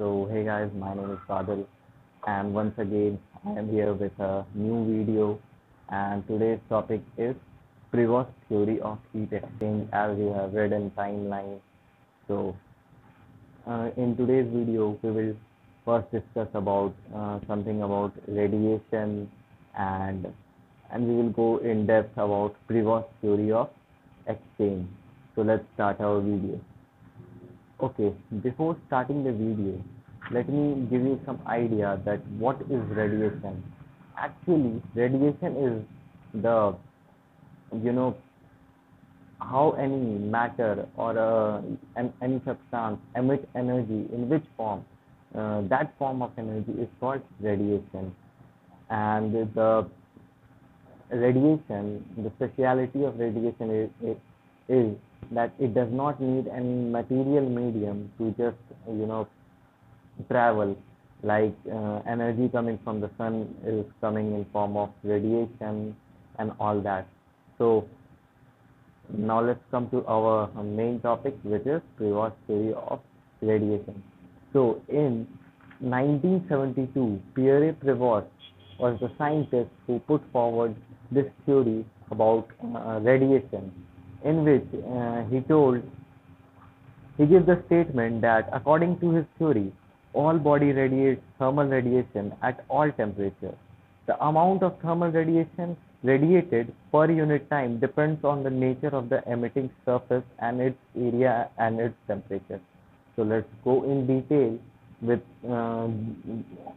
So hey guys, my name is Badal and once again I am here with a new video and today's topic is Prevost's theory of heat exchange as you have read in timeline. So uh, in today's video we will first discuss about uh, something about radiation and and we will go in depth about Prevost's theory of exchange. So let's start our video. Okay, before starting the video, let me give you some idea that what is radiation. Actually, radiation is the, you know, how any matter or uh, any substance emit energy in which form. Uh, that form of energy is called radiation. And the radiation, the speciality of radiation is, is, is that it does not need any material medium to just you know travel. Like uh, energy coming from the sun is coming in form of radiation and all that. So now let's come to our main topic which is Prevost's theory of radiation. So in 1972 Pierre Prevost was the scientist who put forward this theory about uh, radiation in which uh, he told he gives the statement that according to his theory all body radiates thermal radiation at all temperatures the amount of thermal radiation radiated per unit time depends on the nature of the emitting surface and its area and its temperature. So let's go in detail with uh,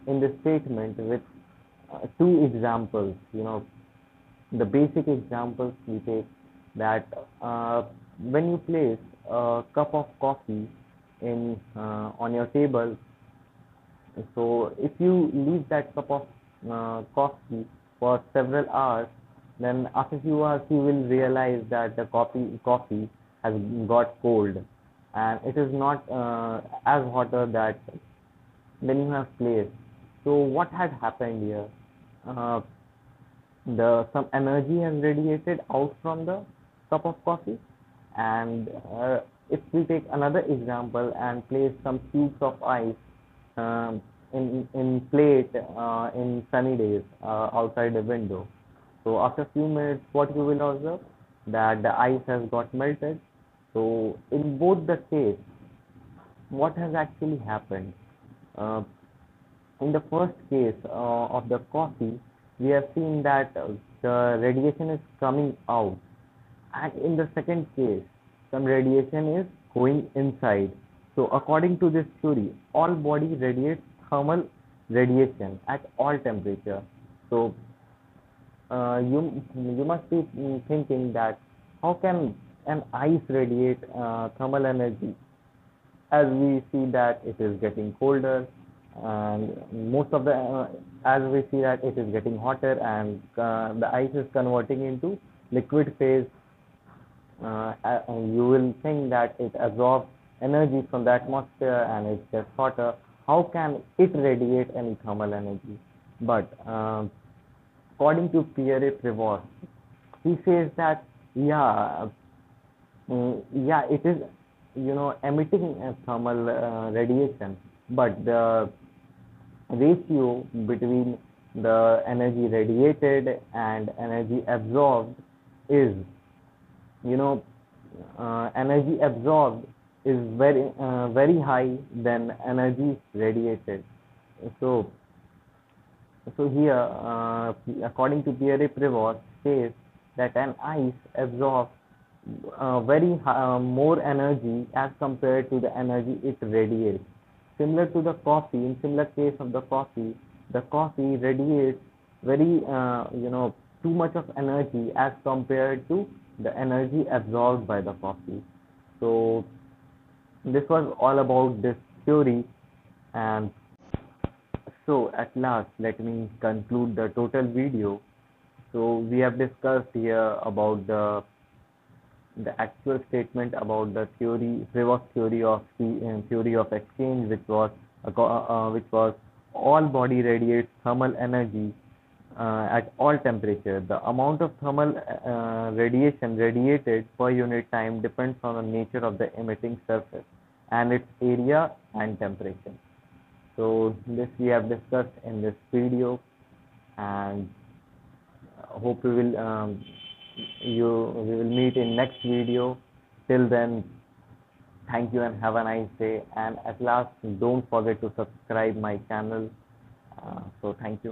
in this statement with uh, two examples you know. The basic examples we take that uh, when you place a cup of coffee in uh, on your table so if you leave that cup of uh, coffee for several hours then after few hours you will realize that the coffee coffee has got cold. And it is not uh, as hotter that when you have placed. So what had happened here? Uh, the some energy has radiated out from the cup of coffee. And uh, if we take another example and place some cubes of ice um, in in plate uh, in sunny days uh, outside the window. So after few minutes what you will observe? That the ice has got melted. So in both the case what has actually happened? Uh, in the first case uh, of the coffee we have seen that the radiation is coming out and in the second case some radiation is going inside. So according to this theory all body radiates thermal radiation at all temperature. So uh, you you must be thinking that how can an ice radiate uh, thermal energy? As we see that it is getting colder and most of the uh, as we see that it is getting hotter and uh, the ice is converting into liquid phase uh, you will think that it absorbs energy from the atmosphere and it gets hotter. How can it radiate any thermal energy? But um, according to Pierre Prevost, he says that yeah, um, yeah, it is you know emitting thermal uh, radiation, but the ratio between the energy radiated and energy absorbed is you know uh, energy absorbed is very uh, very high than energy radiated. So so here uh, according to Pierre Prevost says that an ice absorbs uh, very uh, more energy as compared to the energy it radiates. Similar to the coffee in similar case of the coffee the coffee radiates very uh, you know too much of energy as compared to the energy absorbed by the coffee. So this was all about this theory and so at last let me conclude the total video. So we have discussed here about the the actual statement about the theory Prevost theory of the uh, theory of exchange which was uh, uh, which was all body radiates thermal energy uh, at all temperature. The amount of thermal uh, radiation radiated per unit time depends on the nature of the emitting surface and its area and temperature. So this we have discussed in this video and hope we will um, you we will meet in next video. Till then, thank you and have a nice day. And at last, don't forget to subscribe my channel. Uh, so thank you.